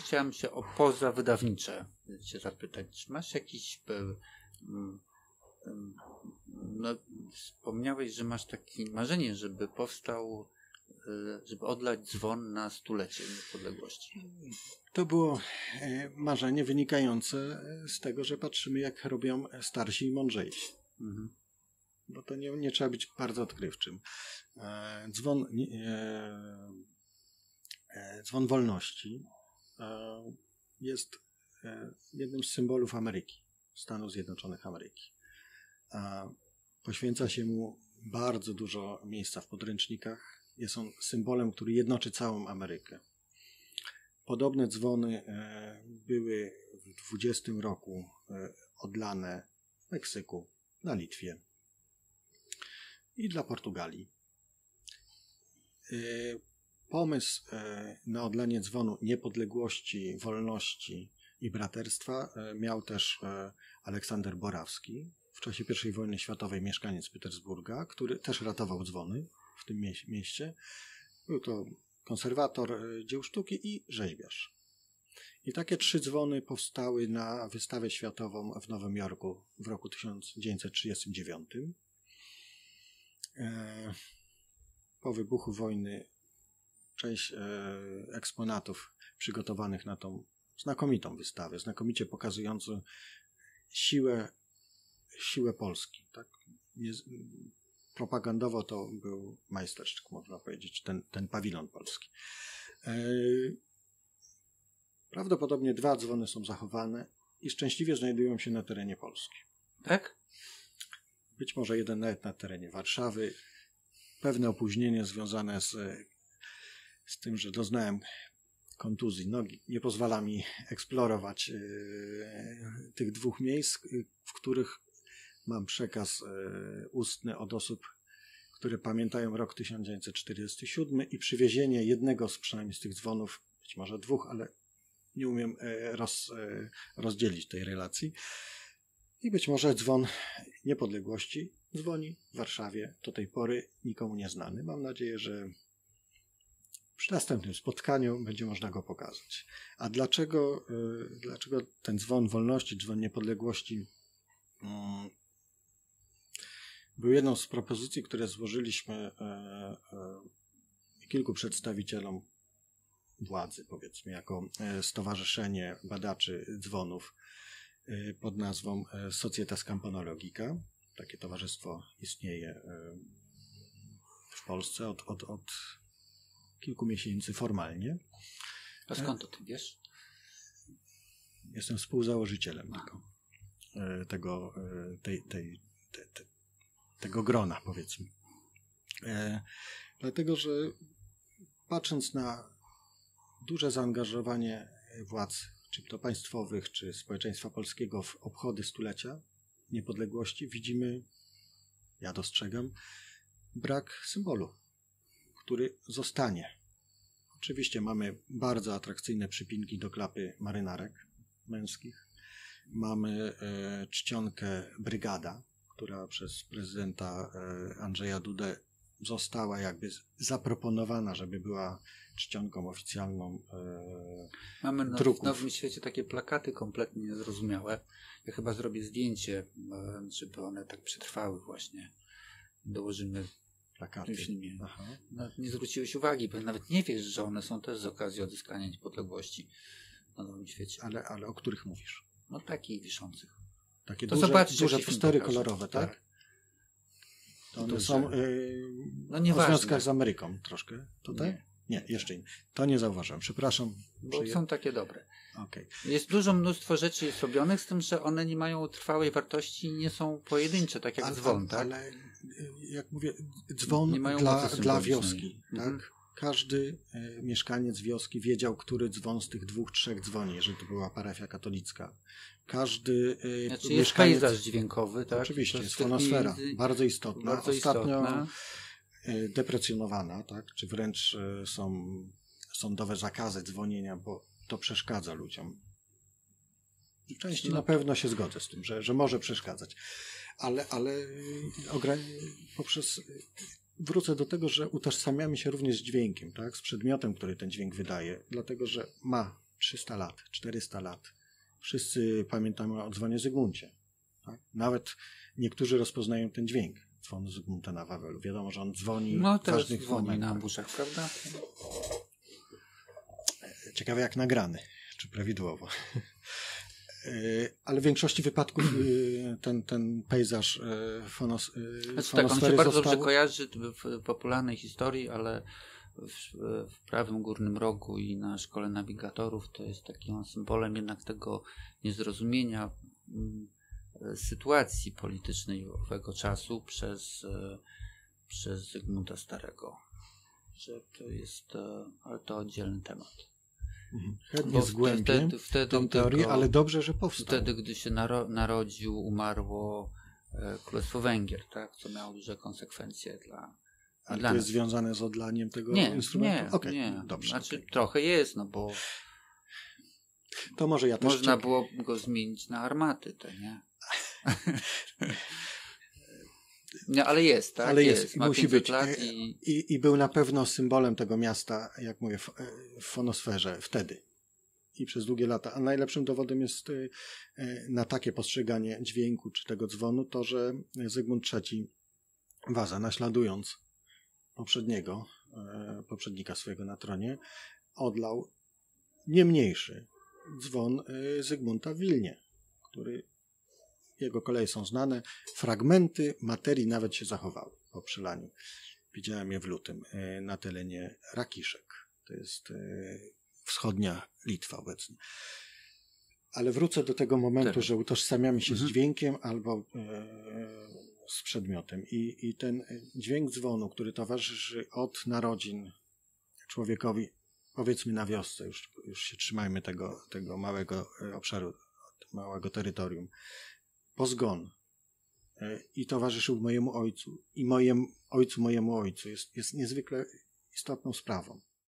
Chciałem się o poza wydawnicze cię zapytać. Czy masz jakiś e, mm, mm, no, wspomniałeś, że masz takie marzenie, żeby powstał, e, żeby odlać dzwon na stulecie niepodległości. To było e, marzenie wynikające z tego, że patrzymy, jak robią starsi i mądrzejsi. Mhm. Bo to nie, nie trzeba być bardzo odkrywczym. E, dzwon, dzwon wolności jest jednym z symbolów Ameryki, Stanów Zjednoczonych Ameryki. Poświęca się mu bardzo dużo miejsca w podręcznikach. Jest on symbolem, który jednoczy całą Amerykę. Podobne dzwony e, były w 20 roku e, odlane w Meksyku, na Litwie i dla Portugalii. E, pomysł na odlanie dzwonu niepodległości, wolności i braterstwa miał też Aleksander Borawski, w czasie I wojny światowej mieszkaniec Petersburga, który też ratował dzwony w tym mieście. Był to konserwator e, dzieł sztuki i rzeźbiarz. I takie trzy dzwony powstały na wystawę światową w Nowym Jorku w roku 1939. E, po wybuchu wojny część e, eksponatów przygotowanych na tą znakomitą wystawę, znakomicie pokazującą siłę siłę Polski. Tak? Propagandowo to był majstersztyk, można powiedzieć, ten, ten pawilon polski. E, prawdopodobnie dwa dzwony są zachowane i szczęśliwie znajdują się na terenie Polski. Tak? Być może jeden nawet na terenie Warszawy. Pewne opóźnienie związane z, z tym, że doznałem kontuzji nogi, nie pozwala mi eksplorować yy, tych dwóch miejsc, w których mam przekaz e, ustny od osób, które pamiętają rok 1947 i przywiezienie jednego z przynajmniej z tych dzwonów, być może dwóch, ale nie umiem e, roz, e, rozdzielić tej relacji. I być może dzwon niepodległości dzwoni w Warszawie do tej pory nikomu nieznany. Mam nadzieję, że przy następnym spotkaniu będzie można go pokazać. A dlaczego, dlaczego ten dzwon wolności, dzwon niepodległości mm, był jedną z propozycji, które złożyliśmy e, e, kilku przedstawicielom władzy, powiedzmy, jako e, Stowarzyszenie Badaczy Dzwonów pod nazwą Societas Campanologica. Takie towarzystwo istnieje w Polsce od, od, od kilku miesięcy formalnie. A skąd to ty wiesz? Jestem współzałożycielem tego, tego tej, tej, tej, tego grona, powiedzmy. E, dlatego, że patrząc na duże zaangażowanie władz, czy to państwowych, czy społeczeństwa polskiego w obchody stulecia niepodległości, widzimy, ja dostrzegam, brak symbolu, który zostanie. Oczywiście mamy bardzo atrakcyjne przypinki do klapy marynarek męskich. Mamy e, czcionkę brygada, która przez prezydenta e, Andrzeja Dudę została jakby zaproponowana, żeby była czcionką oficjalną. E, Mamy na, Nowym Świecie takie plakaty kompletnie niezrozumiałe. Ja chyba zrobię zdjęcie, e, żeby one tak przetrwały właśnie. Dołożymy plakaty. No, nie zwróciłeś uwagi, bo nawet nie wiesz, że one są też z okazji odzyskania niepodległości na Nowym Świecie. Ale, ale o których mówisz? No takich wiszących. Takie to duże, duże postery kolorowe, tak? tak? To one są yy, no o związkach z Ameryką troszkę tutaj? Nie. Nie, jeszcze nie. To nie zauważyłem. Przepraszam. Bo są takie dobre. Okay. Jest dużo mnóstwo rzeczy jest robionych, z tym, że one nie mają trwałej wartości i nie są pojedyncze, tak jak dzwon, tak? Ale jak mówię, dzwon dla, dla wioski, mhm. tak? każdy e, mieszkaniec wioski wiedział, który dzwon z tych dwóch, trzech dzwoni, jeżeli to była parafia katolicka. Każdy e, znaczy mieszkaniec... jest pejzaż dźwiękowy, tak? Oczywiście, jest fonosfera, bardzo istotna. Bardzo Ostatnio istotna. E, deprecjonowana, tak? Czy wręcz są sądowe zakazy dzwonienia, bo to przeszkadza ludziom. Części no. na pewno się zgodzę z tym, że, że może przeszkadzać, ale, ale poprzez wrócę do tego, że utożsamiamy się również z dźwiękiem, tak? z przedmiotem, który ten dźwięk wydaje, dlatego że ma 300 lat, 400 lat. Wszyscy pamiętamy o dzwonie Zygmuncie. Tak? Nawet niektórzy rozpoznają ten dźwięk dzwonu Zygmunta na Wawelu. Wiadomo, że on dzwoni no, w ważnych dzwoni momentach. na buszach, prawda? Ciekawe jak nagrany, czy prawidłowo. Ale w większości wypadków y, ten, ten pejzaż y, fonos, znaczy, tak, on się bardzo został... dobrze kojarzy w popularnej historii, ale w, w, prawym górnym rogu i na szkole nawigatorów to jest takim symbolem jednak tego niezrozumienia mm, sytuacji politycznej owego czasu przez, przez Zygmunta Starego. Że to jest, ale to oddzielny temat. Chętnie zgłębię wtedy, wtedy, tą teorię, ale dobrze, że powstał. Wtedy, gdy się naro narodził, umarło e, Królestwo Węgier, tak? co miało duże konsekwencje dla. Ale dla to jest nas. związane z odlaniem tego nie, instrumentu? Nie, okay. nie. Dobrze, znaczy, okay. trochę jest, no bo. To może ja też. Można było go zmienić na armaty, to nie? Nie, ale jest, tak? Ale jest, jest. i musi być. I... I, I był na pewno symbolem tego miasta, jak mówię, w, w fonosferze wtedy i przez długie lata. A najlepszym dowodem jest na takie postrzeganie dźwięku czy tego dzwonu to, że Zygmunt III Waza, naśladując poprzedniego, poprzednika swojego na tronie, odlał nie mniejszy dzwon Zygmunta w Wilnie, który jego kolei są znane. Fragmenty materii nawet się zachowały po przelaniu. Widziałem je w lutym na terenie Rakiszek. To jest wschodnia Litwa obecnie. Ale wrócę do tego momentu, tak. że utożsamiamy się mhm. z dźwiękiem albo e, z przedmiotem. I, I ten dźwięk dzwonu, który towarzyszy od narodzin człowiekowi, powiedzmy na wiosce, już, już się trzymajmy tego, tego małego obszaru, małego terytorium, po zgon i towarzyszył mojemu ojcu i mojem ojcu mojemu ojcu jest, jest niezwykle istotną sprawą.